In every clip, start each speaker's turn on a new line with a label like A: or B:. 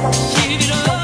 A: Give it up.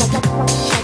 A: Thank you.